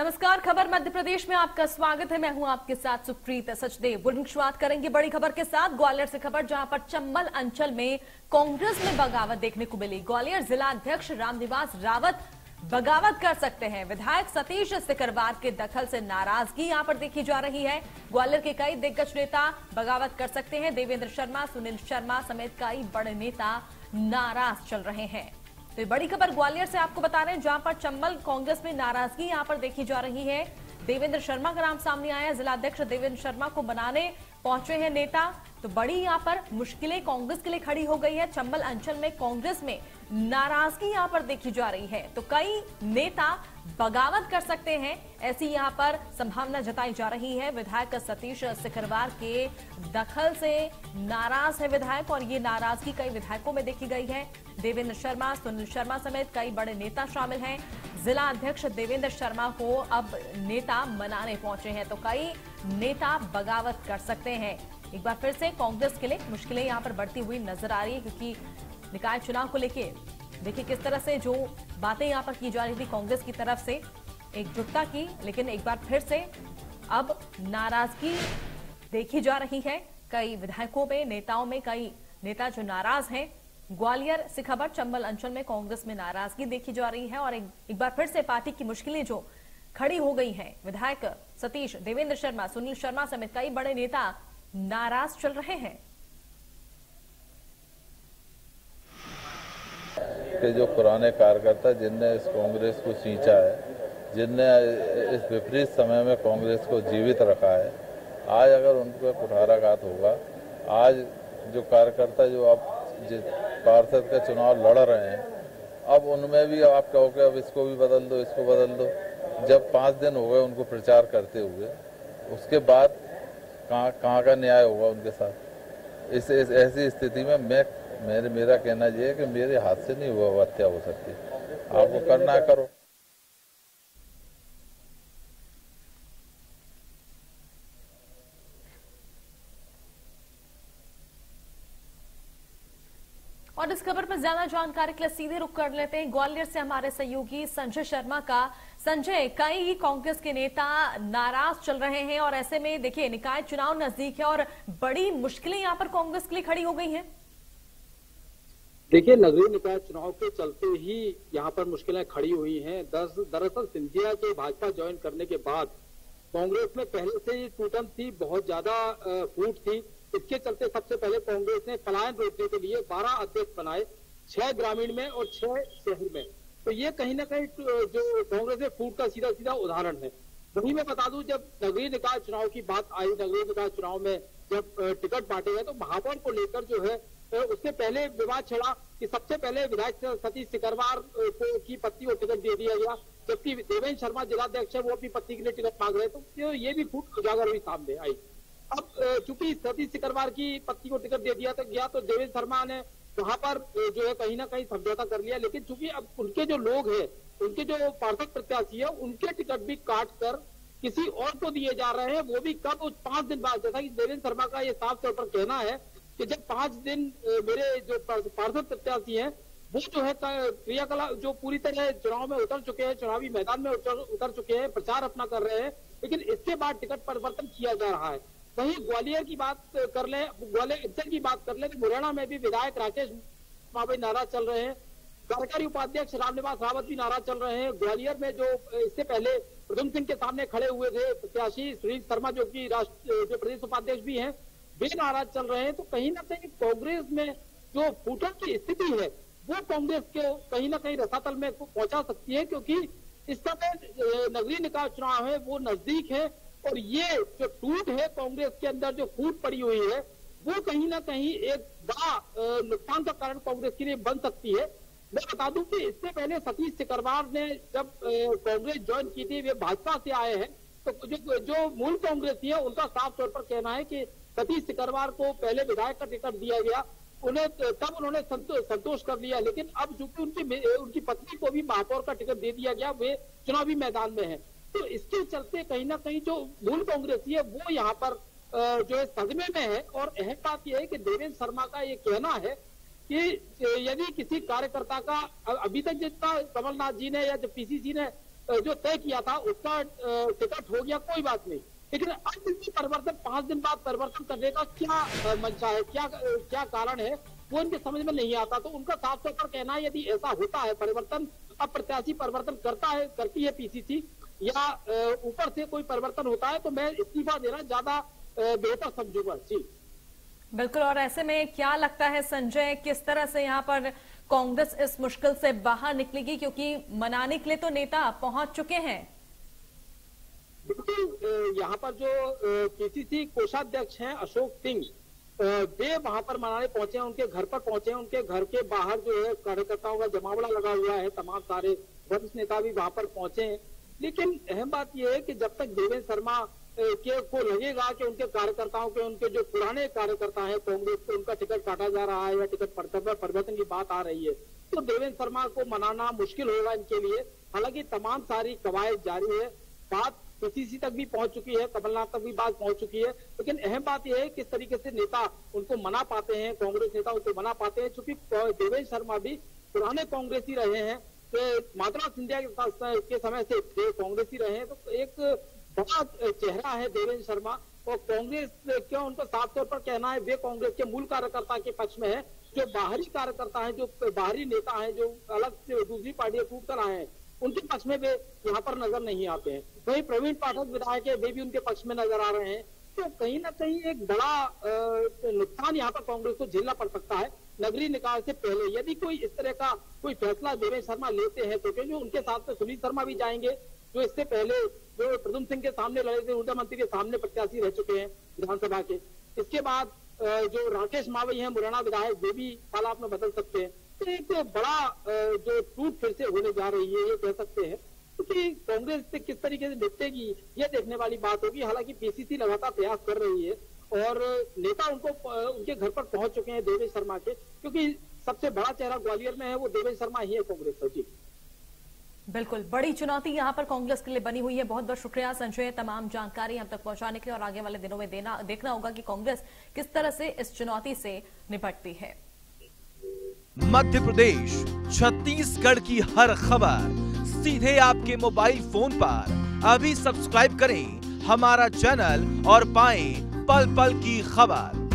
नमस्कार, खबर मध्य प्रदेश में आपका स्वागत है। मैं हूँ आपके साथ सुप्रीत सचदेव। बुलेटिन शुरुआत करेंगे बड़ी खबर के साथ। ग्वालियर से खबर, जहाँ पर चंबल अंचल में कांग्रेस में बगावत देखने को मिली। ग्वालियर जिला अध्यक्ष रामनिवास रावत बगावत कर सकते हैं। विधायक सतीश सिकरवार के दखल से नाराज़गी यहाँ पर देखी जा रही है। ग्वालियर के कई दिग्गज नेता बगावत कर सकते हैं। देवेंद्र शर्मा, सुनील शर्मा समेत कई बड़े नेता नाराज़ चल रहे हैं। तो बड़ी खबर ग्वालियर से आपको बता रहे हैं, जहाँ पर चंबल कांग्रेस में नाराज़गी यहाँ पर देखी जा रही है। देवेंद्र शर्मा का नाम सामने आया जिलाध्यक्ष देवेंद्र शर्मा को बनाने पहुँचे हैं नेता। तो बड़ी यहाँ पर मुश्किलें कांग्रेस के लिए खड़ी हो गई है। चंबल अंचल में कांग्रेस में नाराज़गी यहाँ पर देखी जा रही है। तो कई नेता बगावत कर सकते हैं, ऐसी यहाँ पर संभावना जताई जा रही है। विधायक सतीश सिकरवार के दखल से नाराज़ है विधायक और ये नाराज़गी कई विधायकों में देखी गई है। देवेंद्र शर्मा, सुनील शर्मा समेत कई बड़े नेता शामिल हैं। जिला अध्यक्ष देवेंद्र शर्मा को अब नेता मनाने पहुँचे हैं। तो कई नेता बगावत कर सकते हैं। एक बार फिर से कांग्रेस के लिए मुश्किलें यहाँ पर बढ़ती हुई नज़र आ रही है, क्योंकि निकाय चुनाव को लेके। देखिए किस तरह से जो बातें यहाँ पर की जा रही थी कांग्रेस की तरफ़ से एकजुटता की लेकिन एक बार फिर से अब नाराज़गी देखी जा रही है। कई विधायकों में नेताओं में कई नेता जो नाराज़ हैं ग्वालियर से खबर चंबल अंचल में कांग्रेस में नाराज़गी देखी जा रही है और एक, एक बार फिर से पार्टी की मुश्किलें जो खड़ी हो गई हैं। विधायक सतीश देवेंद्र शर्मा सुनील शर्मा समेत कई बड़े नेता नाराज़ चल रहे हैं। के जो पुराने कार्यकर्ता जिनने इस कांग्रेस को सींचा है, जिनने इस विपरीत समय में कांग्रेस को जीवित रखा है, आज अगर उनको कुठाराघात होगा, आज जो कार्यकर्ता जो आप जिस पार्षद का चुनाव लड़ रहे हैं, अब उनमें भी आप कहोगे, अब इसको भी बदल दो, इसको बदल दो। जब पाँच दिन हो गए उनको प्रचार करते हुए, उसके बाद कहाँ कहाँ का न्याय होगा उनके साथ? इस, ऐसी स्थिति में मैं मेरे मेरा कहना यह है कि मेरे हाथ से नहीं हुआ हत्या हो सकती। आप वो करना करो। और इस खबर पर ज़्यादा जानकारी के लिए सीधे रुक कर लेते हैं। ग्वालियर से हमारे सहयोगी संजय शर्मा का। संजय, कई कांग्रेस के नेता नाराज़ चल रहे हैं और ऐसे में देखिए, निकाय चुनाव नज़दीक है और बड़ी मुश्किलें यहाँ पर कांग्रेस के लिए खड़ी हो गई हैं। देखिए, नगरीय निकाय चुनाव के चलते ही यहाँ पर मुश्किलें खड़ी हुई हैं। दरअसल सिंधिया के भाजपा ज्वाइन करने के बाद कांग्रेस में पहले से ही टूटन थी, बहुत ज़्यादा फूट थी। इसके चलते सबसे पहले कांग्रेस ने पलायन रोकने के लिए 12 अध्यक्ष बनाए, छह ग्रामीण में और छह शहर में। तो ये कहीं ना कहीं जो कांग्रेस में फूट का सीधा सीधा उदाहरण है। वही मैं बता दूँ, जब नगरीय निकाय चुनाव की बात आई, नगरीय निकाय चुनाव में जब टिकट बांटे गए तो महापौर को लेकर जो है उससे पहले विवाद छड़ा कि सबसे पहले विधायक सतीश सिकरवार को की पत्नी को टिकट दे दिया गया, जबकि देवेंद्र शर्मा जिलाध्यक्ष है, वो अपनी पत्नी के लिए टिकट मांग रहे थे तो ये भी फूट उजागर हुई सामने आई। अब चूँकि सतीश सिकरवार की पत्नी को टिकट दे दिया तो गया तो देवेंद्र शर्मा ने वहाँ पर जो है कहीं ना कहीं समझौता कर लिया। लेकिन चूँकि अब उनके जो लोग हैं, उनके जो पार्षद प्रत्याशी है, उनके टिकट भी काट कर किसी और को दिए जा रहे हैं, वो भी कब उस पाँच दिन बाद। जैसा कि देवेंद्र शर्मा का ये साफ़ तौर पर कहना है कि जब पाँच दिन मेरे जो पार्षद प्रत्याशी हैं वो जो है क्रियाकलाप जो पूरी तरह चुनाव में उतर चुके हैं चुनावी मैदान में उतर, उतर चुके हैं प्रचार अपना कर रहे हैं लेकिन इसके बाद टिकट परिवर्तन किया जा रहा है। वहीं ग्वालियर की बात कर ले ग्वालियर अंचल की बात कर ले तो मुरैना में भी विधायक राकेश मावी नाराज़ चल रहे हैं कार्यकारी उपाध्यक्ष रामनिवास रावत भी नाराज़ चल रहे हैं ग्वालियर में जो इससे पहले प्रदुम सिंह के सामने खड़े हुए थे प्रत्याशी सुनील शर्मा जो की राष्ट्र जो प्रदेश उपाध्यक्ष भी हैं वे नाराज़ चल रहे हैं तो कहीं ना कहीं कांग्रेस में जो फूटन की स्थिति है, वो कांग्रेस के कहीं ना कहीं रसातल में पहुँचा सकती है, क्योंकि इस समय नगरीय निकाय चुनाव है, वो नज़दीक है, और ये जो टूट है कांग्रेस के अंदर, जो फूट पड़ी हुई है, वो कहीं ना कहीं एक बड़ा नुकसान का कारण कांग्रेस के लिए बन सकती है। मैं बता दूँ कि इससे पहले सतीश सिकरवार ने जब कांग्रेस ज्वाइन की थी, वे भाजपा से आए हैं तो जो जो मूल कांग्रेसी है, उनका साफ़ तौर पर कहना है कि सतीश सिकरवार को पहले विधायक का टिकट दिया गया, उन्हें तब उन्होंने संतोष कर लिया, लेकिन अब चूँकि उनकी उनकी पत्नी को भी महापौर का टिकट दे दिया गया, वे चुनावी मैदान में है। तो इसके चलते कहीं ना कहीं जो मूल कांग्रेसी है वो यहाँ पर जो है सदमे में है, और अहम बात यह है कि देवेंद्र शर्मा का ये कहना है कि यदि किसी कार्यकर्ता का अभी तक जितना कमलनाथ जी ने या जो पीसीसी ने जो तय किया था, उसका टिकट हो गया, कोई बात नहीं। लेकिन अब इनकी परिवर्तन, पाँच दिन बाद परिवर्तन करने का क्या मंशा है? क्या क्या कारण है? वो इनके समझ में नहीं आता। तो उनका साफ़ तौर पर कहना है, यदि ऐसा होता है, परिवर्तन अब प्रत्याशी परिवर्तन करता है, करती है पीसीसी, या ऊपर से कोई परिवर्तन होता है तो मैं इस्तीफा देना ज़्यादा बेहतर समझूँगा। जी। बिल्कुल, और ऐसे में क्या लगता है संजय, किस तरह से यहाँ पर कांग्रेस इस मुश्किल से बाहर निकलेगी? क्योंकि मनाने के लिए तो नेता पहुँच चुके हैं। यहाँ पर जो पीसीसी कोषाध्यक्ष हैं अशोक सिंह वे वहाँ पर मनाने पहुँचे हैं, उनके घर पर पहुँचे हैं, उनके घर के बाहर जो है कार्यकर्ताओं का जमावड़ा लगा हुआ है, तमाम सारे वरिष्ठ नेता भी वहाँ पर पहुँचे हैं। लेकिन अहम बात यह है कि जब तक देवेंद्र शर्मा के, को लगेगा कि उनके कार्यकर्ताओं के, उनके जो पुराने कार्यकर्ता हैं, कांग्रेस को, उनका टिकट काटा जा रहा है या टिकट परिवर्तन की बात आ रही है तो देवेंद्र शर्मा को मनाना मुश्किल होगा इनके लिए। हालाँकि तमाम सारी कवायद जारी है। बात पीसीसी तक भी पहुँच चुकी है, कमलनाथ तक भी बात पहुँच चुकी है। लेकिन अहम बात यह है किस तरीके से नेता उनको मना पाते हैं, कांग्रेस नेता उनको मना पाते हैं, चूँकि देवेंद्र शर्मा भी पुराने कांग्रेसी रहे हैं तो माधुरा सिंधिया के समय से कांग्रेस रहे हैं तो एक बड़ा चेहरा है देवेंद्र शर्मा, और कांग्रेस क्यों उनको साफ़ तौर पर कहना है, वे कांग्रेस के मूल कार्यकर्ता के पक्ष में है, जो बाहरी कार्यकर्ता है, जो बाहरी नेता है, जो अलग से दूसरी पार्टियाँ टूट कर आए हैं। उनके पक्ष में वे यहाँ पर नज़र नहीं आते हैं। वही प्रवीण पाठक विधायक है, वे भी उनके पक्ष में नज़र आ रहे हैं। तो कहीं ना कहीं एक बड़ा नुकसान यहाँ पर कांग्रेस को झेलना पड़ सकता है नगरीय निकाय से पहले। यदि कोई इस तरह का कोई फैसला देवेंद्र शर्मा लेते हैं तो क्योंकि उनके साथ में सुनील शर्मा भी जाएँगे, जो इससे पहले जो प्रदुम सिंह के सामने लड़े थे, ऊर्जा मंत्री के सामने प्रत्याशी रह चुके हैं विधानसभा के। इसके बाद जो राकेश मावई है, मुरैना विधायक, वे भी हालात में बदल सकते हैं। तो एक बड़ा जो टूट फिर से होने जा रही है, ये कह सकते हैं। क्योंकि कांग्रेस से किस तरीके से निपटेगी, ये देखने वाली बात होगी। हालाँकि पीसीसी लगातार प्रयास कर रही है और नेता उनको उनके घर पर पहुँच चुके हैं देवेश शर्मा के, क्योंकि सबसे बड़ा चेहरा ग्वालियर में है, वो देवेश शर्मा ही है कांग्रेस का, जी। बिल्कुल, बड़ी चुनौती यहाँ पर कांग्रेस के लिए बनी हुई है। बहुत बहुत शुक्रिया, संजय, तमाम जानकारी हम तक पहुँचाने के लिए। और आगे वाले दिनों में देना, देखना होगा कि कांग्रेस किस तरह से इस चुनौती से निपटती है। मध्य प्रदेश, छत्तीसगढ़ की हर खबर। सीधे आपके मोबाइल फ़ोन पर। अभी सब्सक्राइब करें हमारा चैनल और पाएँ पल पल की खबर।